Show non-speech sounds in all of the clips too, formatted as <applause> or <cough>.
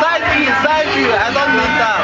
Selfie, selfie. I don't need that.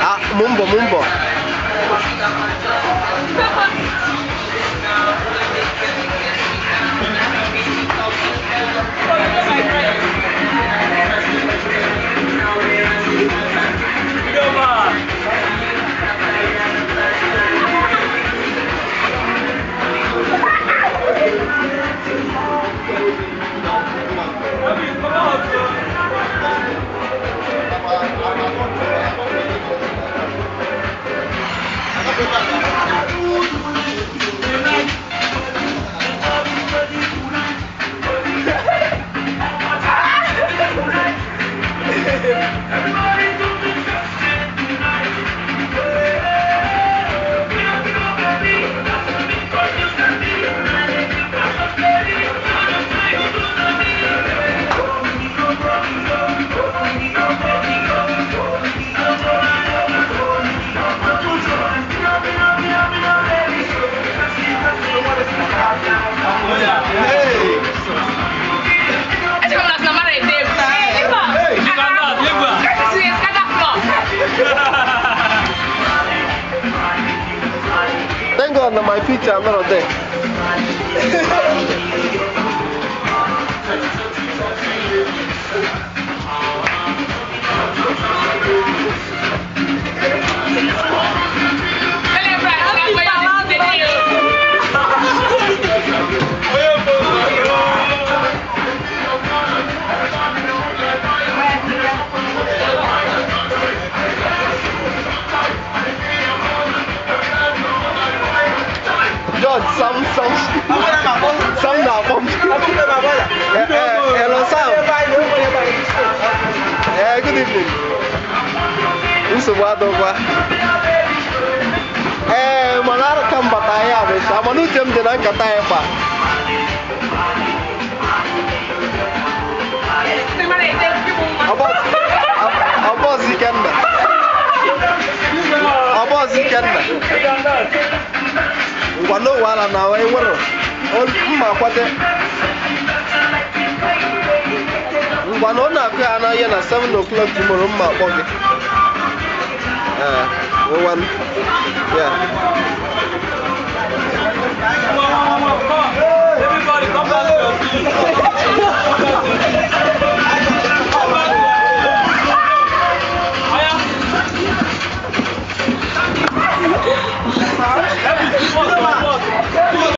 Ah, mumbo, mumbo. on my picture, I'm not there. <laughs> sam sam sam na akpọm hello sam ee good evening nsogbu adọkwa ee mana arụka mbata ya abụcha mana uche m dị na nkata ya kpa ọbọzi ikenna ọbọzi ikenna kwano na nawe nwere mma kwate ngwa na ọ na-akụ ya na 7 o'clock tomorrow mma akpọ gị ee ya